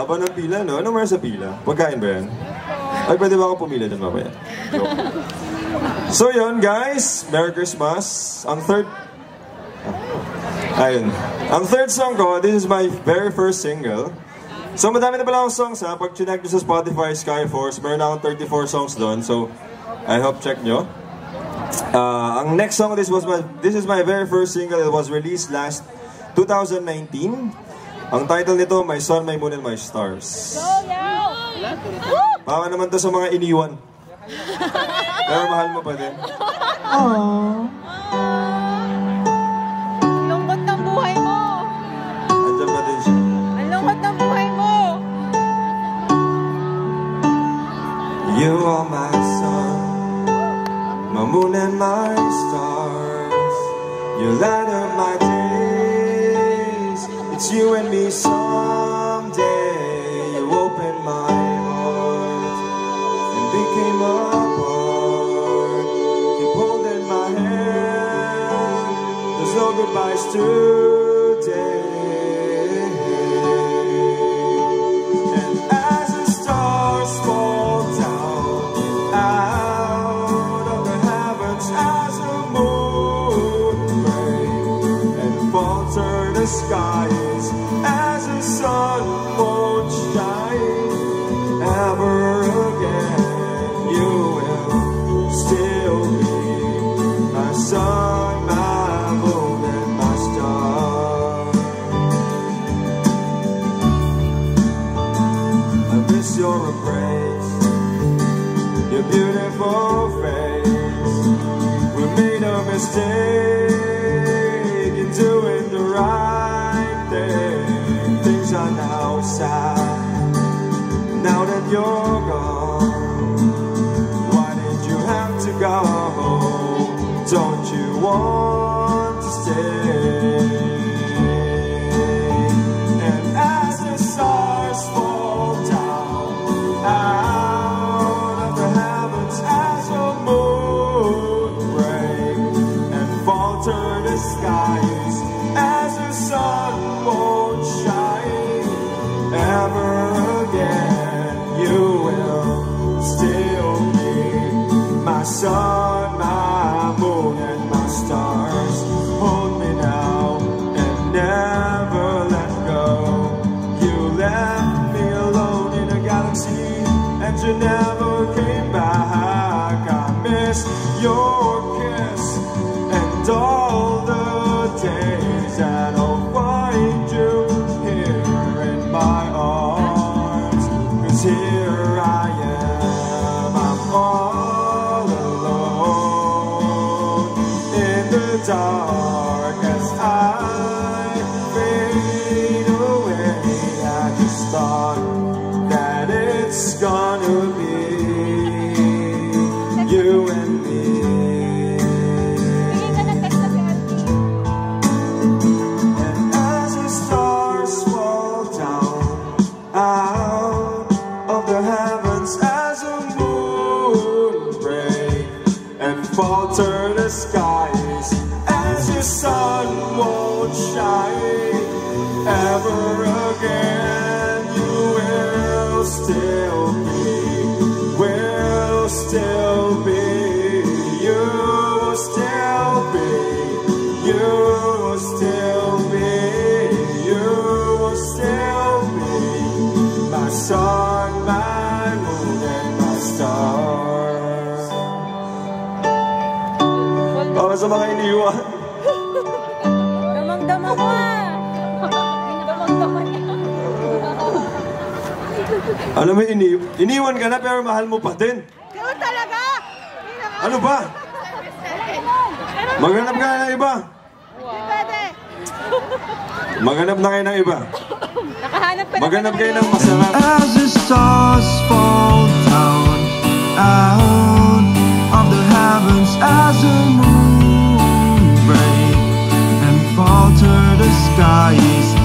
Haba ng pila, no? Ano meron sa pila? Pagkain ba yan? Ay, pwede ba ako pumila dyan mamaya? Joke. So yun, guys. Merry Christmas. Ang third... Ayun. Ang third song ko, this is my very first single. So madami na pala akong songs ha. Pag nyo sa Spotify Skyforce, meron akong 34 songs doon. So, I hope check nyo. Uh, ang next song, this was my, this is my very first single. It was released last 2019. Ang title nito, My Sun, My Moon, and My Stars. Para naman to sa mga iniwan. Pero mahal mo pa din. Lungkot ng buhay mo. Andyan pa din siya. Ang lungkot ng buhay mo. You are my sun, my moon and my stars. You light up my. It's you and me someday. You open my heart and became a part. Keep holding my hand. There's no goodbyes today. And your embrace, your beautiful face. We made a mistake in doing the right thing. Things are now sad. Now that you're gone, never came back. I miss your kiss and all the days that I'll find you here in my arms. Cause here I am, I'm all alone in the dark as I fade away. I just thought that it's gonna and falter the skies, as the sun won't shine ever again, you will still be, will still be, you will still be, you will still sa mga iniwan. Damang-dama mo ah. Damang-dama. Alam mo, ini iniwan ka na pero mahal mo pa din. Ikaw talaga. Ano ba? Maghanap ka na iba. Hindi pwede. Maghanap na kayo ng iba. Nakahanap ka na Maghanap kayo ng masarap. As the stars sky is